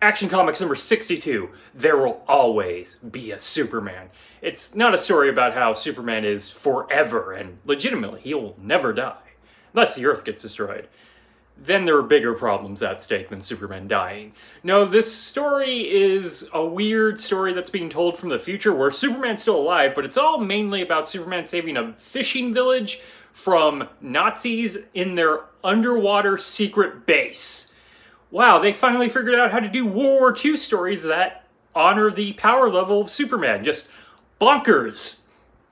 Action Comics number 62 There Will Always Be a Superman. It's not a story about how Superman is forever and legitimately he'll never die, unless the Earth gets destroyed. Then there are bigger problems at stake than Superman dying. No, this story is a weird story that's being told from the future where Superman's still alive, but it's all mainly about Superman saving a fishing village from Nazis in their underwater secret base wow, they finally figured out how to do World War II stories that honor the power level of Superman. Just bonkers.